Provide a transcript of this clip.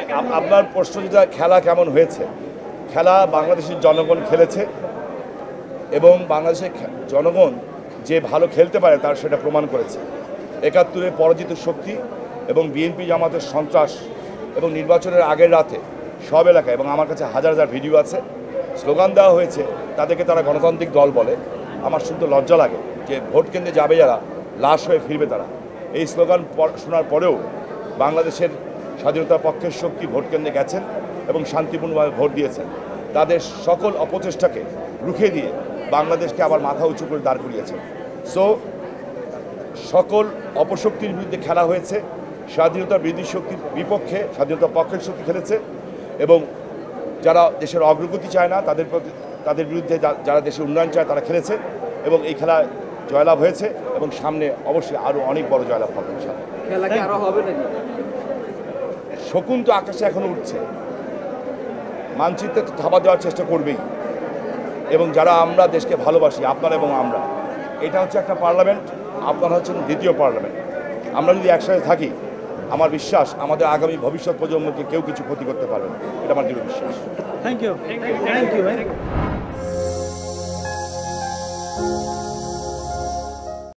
Up- আপনার প্রশ্ন যেটা, খেলা কেমন হয়েছে? খেলা বাংলাদেশের জনগণ খেলেছে এবং বাংলাদেশের জনগণ যে ভালো খেলতে পারে তার সেটা প্রমাণ করেছে। একাত্তরে পরাজিত শক্তি এবং বিএনপি জামাতের সন্ত্রাস এবং নির্বাচনের আগের রাতে সব এলাকায়, এবং আমার কাছে হাজার হাজার ভিডিও আছে, স্লোগান দেওয়া হয়েছে, তাদেরকে তারা গণতান্ত্রিক দল বলে। আমার শুনতে লজ্জা লাগে যে ভোট কেন্দ্রে যাবে যারা, লাশ হয়ে ফিরবে তারা। এই স্লোগান শোনার পরেও বাংলাদেশের স্বাধীনতার পক্ষের শক্তি ভোট কেন্দ্রে গেছেন এবং শান্তিপূর্ণভাবে ভোট দিয়েছেন। তাদের সকল অপচেষ্টাকে রুখে দিয়ে বাংলাদেশকে আবার মাথা উঁচু করে দাঁড় করিয়েছেন। সো সকল অপশক্তির বিরুদ্ধে খেলা হয়েছে। স্বাধীনতা বিরোধী শক্তির বিপক্ষে স্বাধীনতা পক্ষের শক্তি খেলেছে এবং যারা দেশের অগ্রগতি চায় না, তাদের প্রতি তাদের বিরুদ্ধে যারা দেশের উন্নয়ন চায় তারা খেলেছে এবং এই খেলায় জয়লাভ হয়েছে এবং সামনে অবশ্যই আরও অনেক বড় জয়লাভ হবে খেলা কি আরও হবে নাকি? শকুন তো আকাশে এখনও উঠছে। মানচিত্রে তো থাবা দেওয়ার চেষ্টা করবেই। এবং যারা আমরা দেশকে ভালোবাসি, আপনারা এবং আমরা, এটা হচ্ছে একটা পার্লামেন্ট, আপনারা হচ্ছেন দ্বিতীয় পার্লামেন্ট। আমরা যদি একসাথে থাকি, আমার বিশ্বাস, আমাদের আগামী ভবিষ্যৎ প্রজন্মকে কেউ কিছু ক্ষতি করতে পারবে না। এটা আমার দৃঢ় বিশ্বাস। Thank you thank you